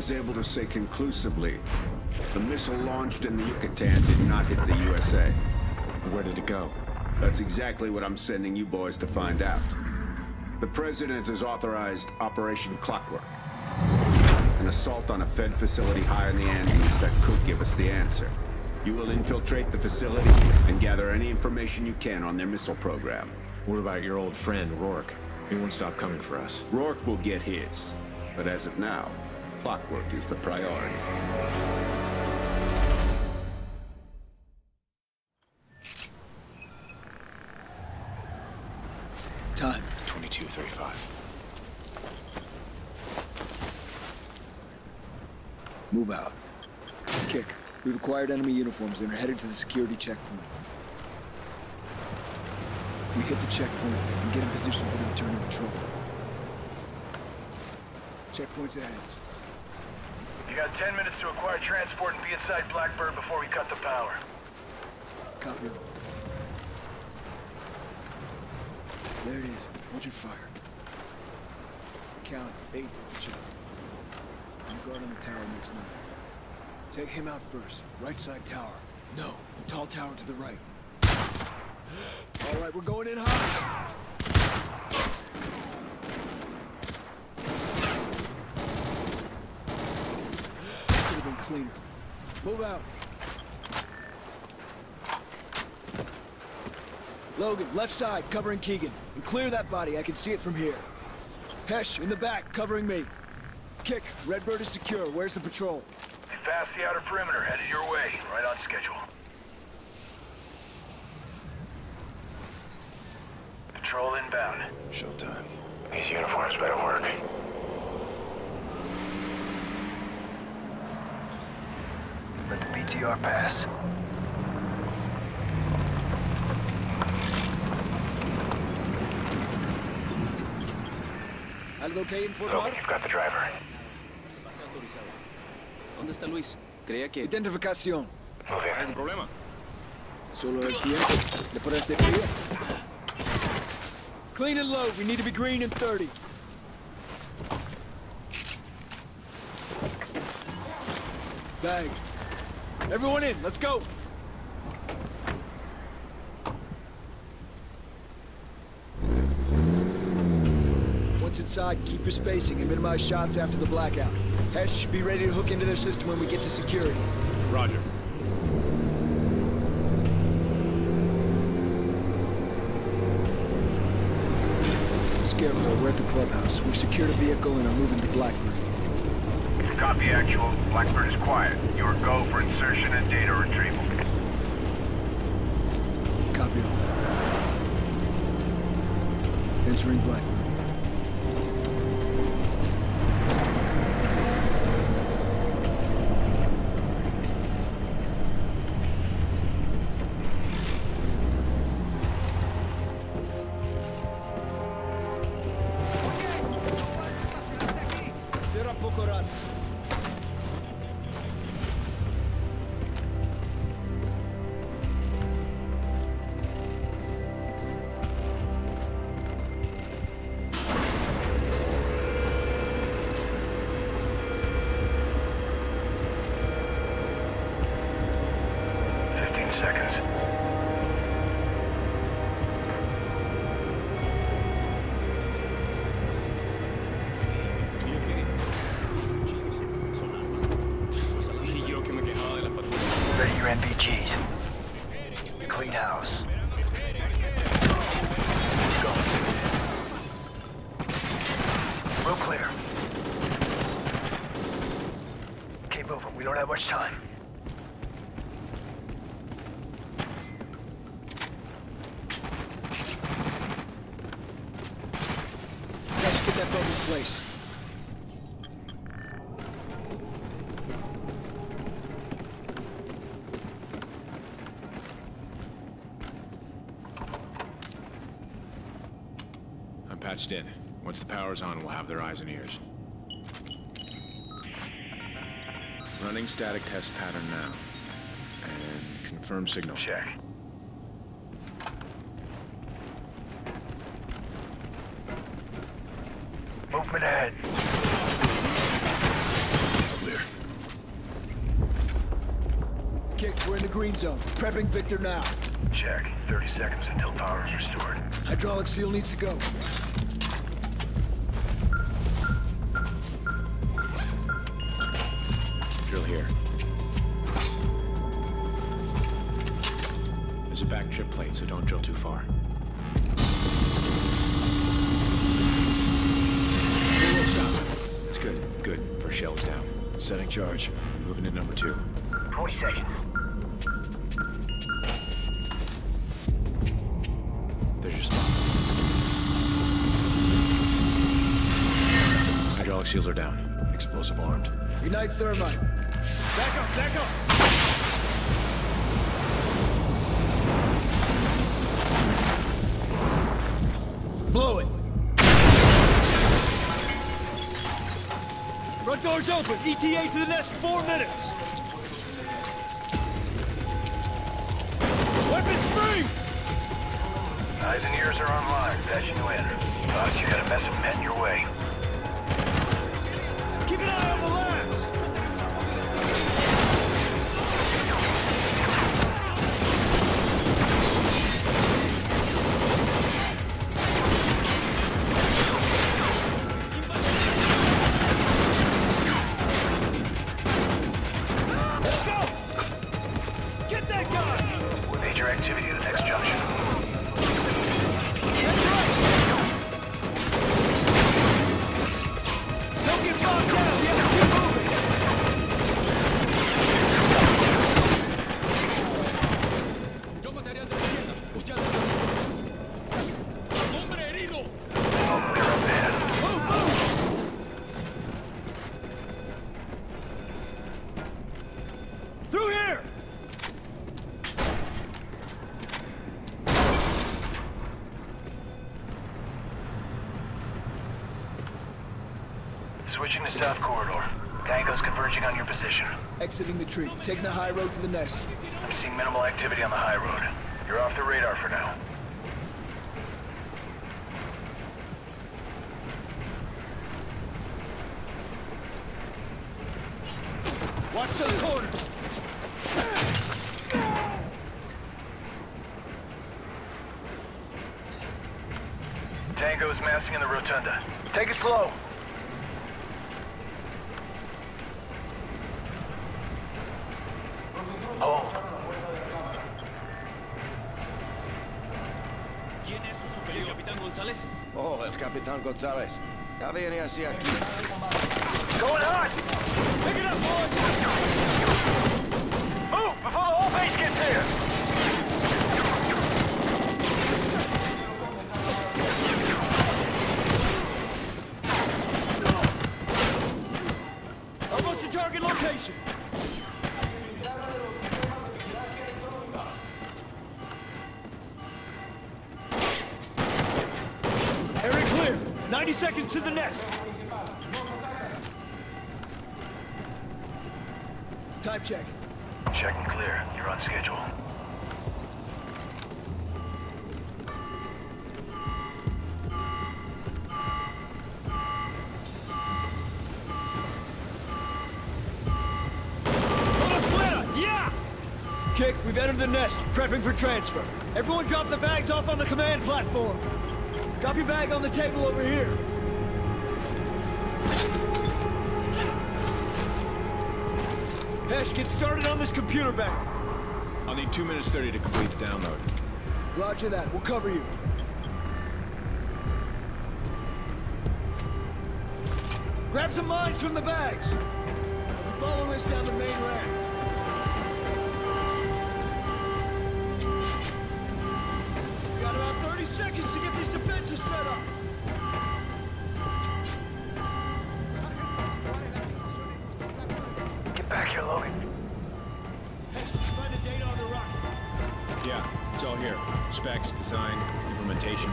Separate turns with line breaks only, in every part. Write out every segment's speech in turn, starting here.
was able to say conclusively, the missile launched in the Yucatan did not hit the USA.
Where did it go?
That's exactly what I'm sending you boys to find out. The President has authorized Operation Clockwork. An assault on a Fed facility high in the Andes that could give us the answer. You will infiltrate the facility and gather any information you can on their missile program.
What about your old friend, Rourke? He won't stop coming for us.
Rourke will get his. But as of now, Clockwork is the priority.
Time.
22.35.
Move out. Kick. We've acquired enemy uniforms and are headed to the security checkpoint. We hit the checkpoint and get in position for the return of patrol. Checkpoint's ahead.
You got 10 minutes to acquire transport and be inside Blackbird before we cut the power.
Copy. There it is. Hold your fire. Count eight, check. I'm guard on the tower next line. Take him out first. Right side tower. No, the tall tower to the right. All right, we're going in hot. Could have been cleaner. Move out. Logan, left side, covering Keegan. And clear that body, I can see it from here. Hesh, in the back, covering me. Kick, Redbird is secure. Where's the patrol?
They passed the outer perimeter, headed your way, right on schedule. Patrol inbound.
Showtime.
These uniforms better work. Let the BTR pass.
Algo que informar?
Logan, you've got the driver.
Pase ¿Dónde está Luis? Creía que...
Identificación.
Move
¿Hay algún problema?
Solo el tiempo de ponerse frío. Clean and load. We need to be green in 30. Bag. Everyone in. Let's go. Once inside, keep your spacing and minimize shots after the blackout. Hesh, be ready to hook into their system when we get to security.
Roger.
Scarecrow, we're at the clubhouse. We've secured a vehicle and are moving to Blackbird.
Copy actual. Blackbird is quiet. Your go for insertion and data retrieval.
Copy all. Entering Blackbird. In place.
I'm patched in. Once the power's on, we'll have their eyes and ears. Running static test pattern now. And confirm signal.
Check. Movement ahead. Clear.
Kick, we're in the green zone. Prepping Victor now.
Check. 30 seconds until power is restored.
Hydraulic seal needs to go.
Drill here. There's a back trip plate, so don't drill too far. Good. First shell's down.
Setting charge.
Moving to number two.
20 seconds.
There's your spot. Hydraulic seals are down.
Explosive armed.
Ignite thermite. Back up, back up! Blow it! Front door's open! ETA to the nest, four minutes! Weapons free!
Eyes and ears are online. Patching you in. Boss, you got a mess of men your way.
Keep an eye on the labs! To
south corridor. Tango's converging on your position.
Exiting the tree, taking the high road to the nest.
I'm seeing minimal activity on the high road. You're off the radar for now.
Watch those corners!
Tango's massing in the rotunda. Take it slow.
González.
Oh, el Capitán González. Ya viene hacia aquí.
Going hot!
Pick it up, boys!
Move before the whole base gets here!
90 seconds to the nest! Time check.
Check and clear. You're on schedule.
Yeah! Kick, we've entered the nest, prepping for transfer. Everyone drop the bags off on the command platform. Drop your bag on the table over here. Hesh, get started on this computer back.
I'll need 2 minutes 30 to complete the download.
Roger that, we'll cover you. Grab some mines from the bags. Follow us down the main ramp.
Here, Logan.
Hesh, did find the data on the rocket?
Yeah, it's all here. Specs, design, implementation.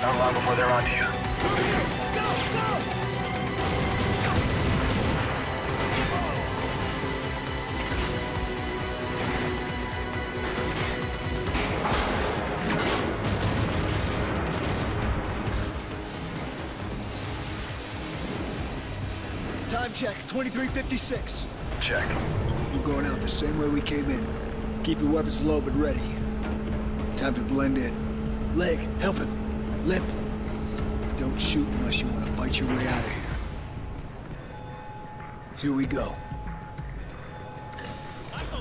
Not long before they're onto you.
Time check, 2356.
Check.
We're going out the same way we came in. Keep your weapons low but ready. Time to blend in. Leg, help him. Lip. Don't shoot unless you want to fight your way out of here. Here we go.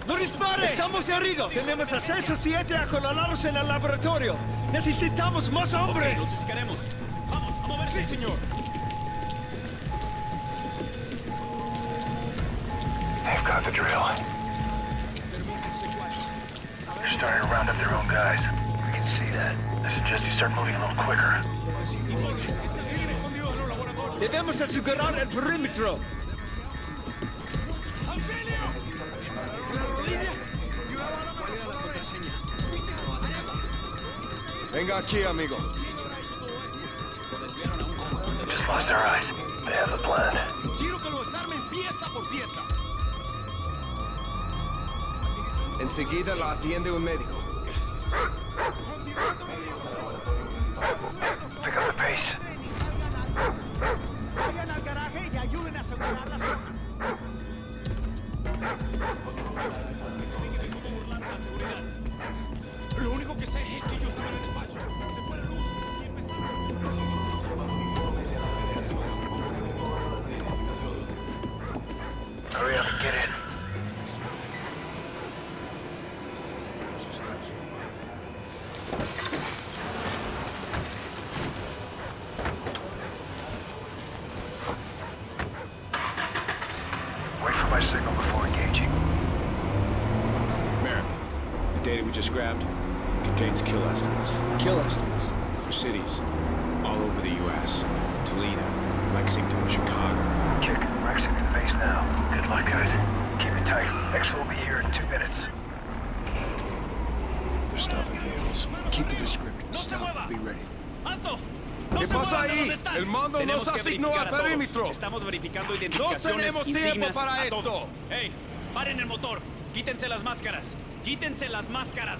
¡No dispare! ¡Estamos heridos! Tenemos acceso siete acorralados en el laboratorio. Necesitamos más hombres.
Los buscaremos. Vamos, a moverse, señor.
They've got the drill. They're starting to round up their own guys. I can see that. I suggest you start moving a little quicker.
Debemos asegurar el perímetro.
Venga aquí, amigo.
Just lost our eyes. They have the plan.
Quiero que lo desarmen pieza por pieza.
Enseguida la atiende un médico.
Pick the
data we just grabbed contains kill estimates
Kill estimates.
for cities all over the U.S. Toledo, Lexington, Chicago.
Kick, Rexing to the base now. Good luck, guys. Keep it tight. X will be here in two minutes.
They're stopping heels.
Keep to the script. Stop. Be ready.
¡Alto! ¡No
¿Qué
se
pasa
muevan
ahí? El mando nos asignó al perímetro.
Estamos verificando identificaciones, No
tenemos tiempo para esto.
todos. ¡Ey! ¡Paren el motor! ¡Quítense las máscaras! ¡Quítense las máscaras!